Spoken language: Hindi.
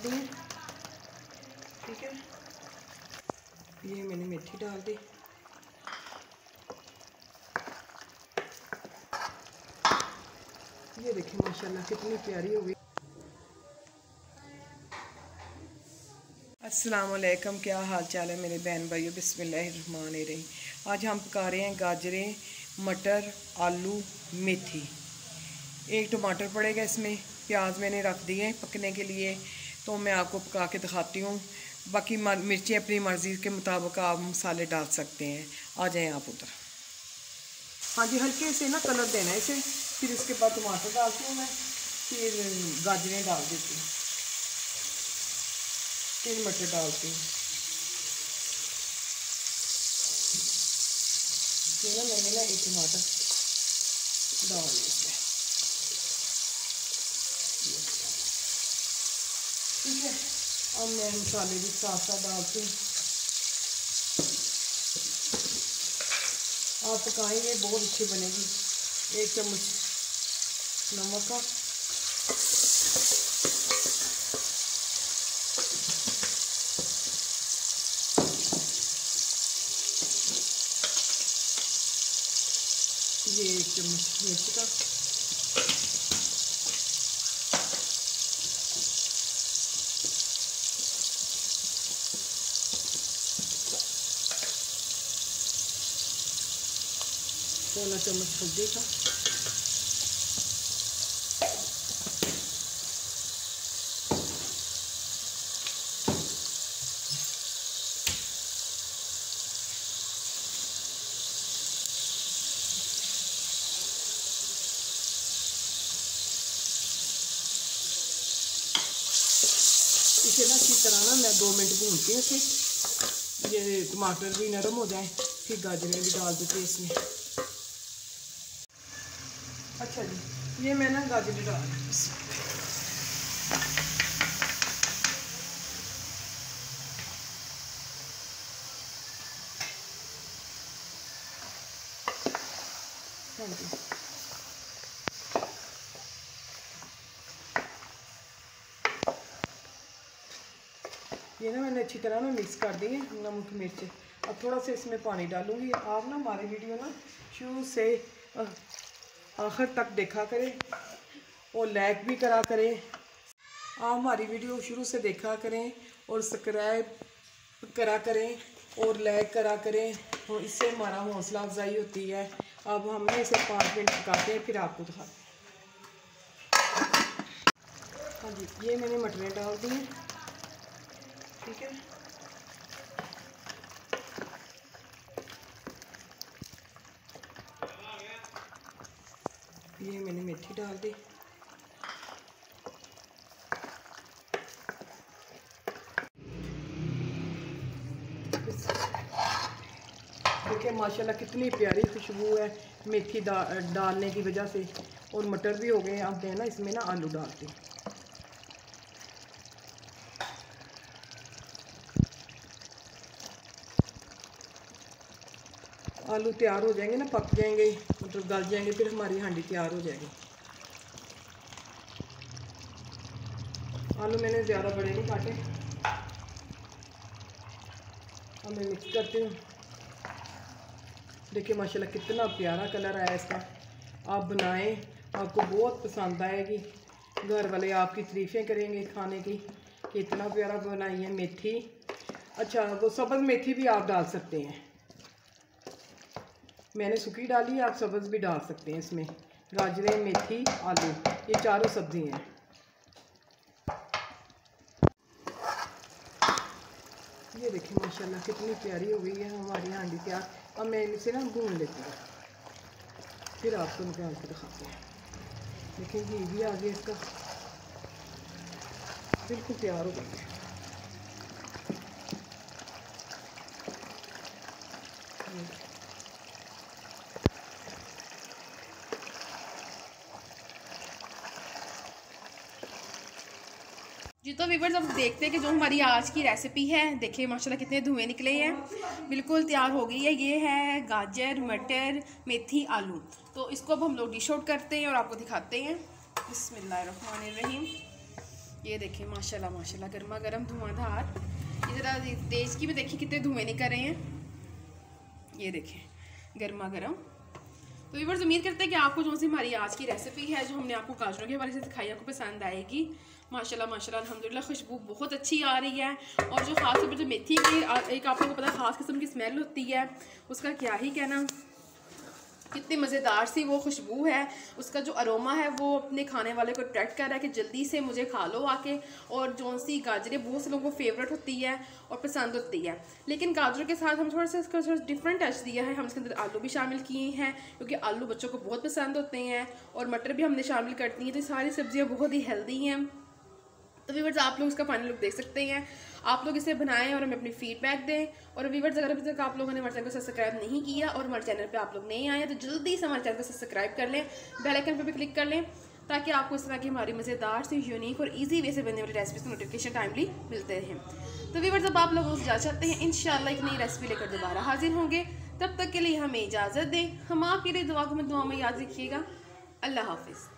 दिए ठीक है? ये मैंने मेथी डाल दी। ये देखिए, माशाल्लाह, कितनी प्यारी हो गई। अस्सलाम वालेकुम क्या हाल चाल है मेरे बहन भाइयों? बिस्मिल्लाहिर्रहमानिर्रहीम। रही आज हम पका रहे हैं गाजरें, मटर, आलू, मेथी। एक टमाटर पड़ेगा इसमें। प्याज मैंने रख दिए पकने के लिए। तो मैं आपको पका के दिखाती हूँ। बाकी मिर्ची अपनी मर्ज़ी के मुताबिक आप मसाले डाल सकते हैं। आ जाएँ आप उधर। हाँ जी, हल्के से ना कलर देना है इसे। फिर इसके बाद टमाटर डालती हूँ मैं। फिर गाजरें डाल देती हूँ। फिर मटर डालती हूँ। ये ना मैंने ना एक टमाटर डाल दिया। ठीक है अब मैं मसाले भी साथ साथ डालती हूँ आप पकाएँगे बहुत अच्छी बनेगी एक चम्मच नमक का ये एक चम्मच मिर्च का पौना चम्मच हल्दी का इसे ना अच्छी तरह ना मैं दो मिनट भूनती हूँ इसे ये टमाटर भी नरम हो जाए, फिर गाजरें भी डाल देती है इसमें। अच्छा जी, ये मैं ना गाजर डाल हाँ। ये ना मैंने अच्छी तरह ना मिक्स कर दी है, नमक, मिर्च। अब थोड़ा सा इसमें पानी डालूँगी। आप ना हमारी वीडियो ना शुरू से आखिर तक देखा करें, और लाइक भी करा करें। आप हमारी वीडियो शुरू से देखा करें, और सब्सक्राइब करा करें, और लाइक करा करें। और इससे हमारा हौसला अफजाई होती है। अब हमने इसे पाँच मिनट पकाते हैं, फिर आपको दिखाते हैं। हाँ जी, ये मैंने मटरें डाल दी ठीक है? ये मैंने मेथी डाल दी। देखिए, माशाल्लाह कितनी प्यारी खुशबू है मेथी डालने की वजह से। और मटर भी हो गए हैं देना इसमें ना आलू डालते हूँ आलू तैयार हो जाएँगे ना, पक जाएँगे मतलब गल जाएँगे, फिर हमारी हांडी तैयार हो जाएगी। आलू मैंने ज़्यादा बड़े नहीं काटे। अब मैं मिक्स करती हूँ। देखिए, माशाल्लाह कितना प्यारा कलर आया इसका। आप बनाएँ, आपको बहुत पसंद आएगी। घर वाले आपकी तारीफ़ें करेंगे खाने की, कि इतना प्यारा बनाई है मेथी। अच्छा वो सब्ज़ मेथी भी आप डाल सकते हैं। मैंने सूखी डाली, आप सब्ज़ भी डाल सकते हैं इसमें। गाजरें, मेथी, आलू, ये चारों सब्ज़ी हैं। ये देखिए, माशाल्लाह, कितनी प्यारी हो गई है हमारी हांडी तैयार अब मैं इसे ना भून लेती हूँ। फिर आपको निकाल के दिखाते हैं। देखिए घी भी आ गया इसका। बिल्कुल तैयार हो गई है। जी तो वीवर्स अब देखते हैं कि जो हमारी आज की रेसिपी है, देखिए, माशाल्लाह कितने धुएँ निकले हैं। बिल्कुल तैयार हो गई है। ये है गाजर, मटर, मेथी, आलू। तो इसको अब हम लोग डिश आउट करते हैं और आपको दिखाते हैं। बिस्मिल्लाहिर्रहमानिर्रहीम। ये देखें माशाल्लाह माशाल्लाह गर्मा गर्म धुआंधार। ये ज़रा तेज की भी देखिए, कितने धुएँ निकल रहे हैं। ये देखें गर्मा गर्म तो वीवर्स उम्मीद करते हैं कि आपको जो सी हमारी आज की रेसिपी है, जो हमने आपको गाजरों के हवाले से सिखाई आपको पसंद आएगी। माशाल्लाह माशाल्लाह, अल्हम्दुलिल्लाह, खुशबू बहुत अच्छी आ रही है। और जो ख़ास तौर पर जो मेथी की एक आप लोगों को पता ख़ास किस्म की स्मेल होती है, उसका क्या ही कहना। कितनी मज़ेदार सी वो खुशबू है। उसका जो अरोमा है, वो अपने खाने वाले को अट्रैक्ट कर रहा है कि जल्दी से मुझे खा लो आके। और जौन सी गाजरें, बहुत से लोगों को फेवरेट होती है और पसंद होती है। लेकिन गाजरों के साथ हम थोड़ा सा इसका थोड़ा डिफरेंट टच दिया है। हम इसके अंदर आलू भी शामिल किए हैं, क्योंकि आलू बच्चों को बहुत पसंद होते हैं। और मटर भी हमने शामिल करती हैं। तो सारी सब्ज़ियाँ बहुत ही हेल्दी हैं। तो वीवर्स आप लोग इसका फाइनल लुक देख सकते हैं। आप लोग इसे बनाएँ और हमें अपनी फीडबैक दें। और वीवर्स अगर अभी तक आप लोगों ने हमारे चैनल को सब्सक्राइब नहीं किया और हमारे चैनल पे आप लोग नहीं आए तो जल्दी से हमारे चैनल को सब्सक्राइब कर लें बेल आइकन पर भी क्लिक कर लें, ताकि आपको इस तरह की हमारी मज़ेदार से यूनिक और ईजी वे से बनने वाली रेसिपीज़ का नोटिफिकेशन टाइमली मिलते हैं तो वीवर्स अब आप लोग जा सकते हैं इन एक नई रेसिपी लेकर दोबारा हाजिर होंगे। तब तक के लिए हमें इजाज़त दें। हम आपके लिए दुआ को दुआ में याद रखिएगा। अल्लाह हाफिज़।